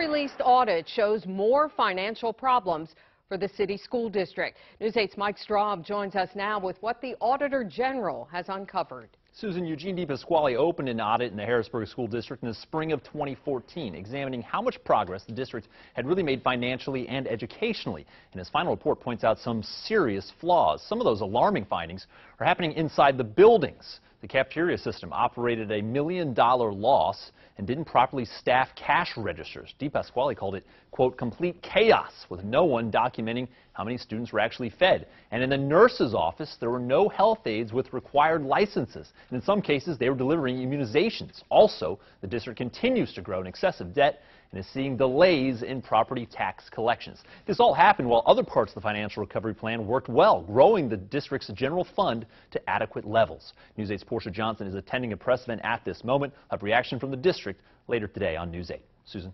released audit shows more financial problems for the city school district. News 8's Mike Straub joins us now with what the Auditor General has uncovered. Susan Eugene DePasquale opened an audit in the Harrisburg School District in the spring of 2014, examining how much progress the district had really made financially and educationally. And his final report points out some serious flaws. Some of those alarming findings are happening inside the buildings. The cafeteria system operated a million dollar loss and didn't properly staff cash registers. DePasquale called it, quote, complete chaos with no one documenting how many students were actually fed. And in the nurse's office, there were no health aides with required licenses. And in some cases, they were delivering immunizations. Also, the district continues to grow in excessive debt and is seeing delays in property tax collections. This all happened while other parts of the financial recovery plan worked well, growing the district's general fund to adequate levels. News 8's Portia Johnson is attending a press event at this moment. A reaction from the district later today on News 8. Susan.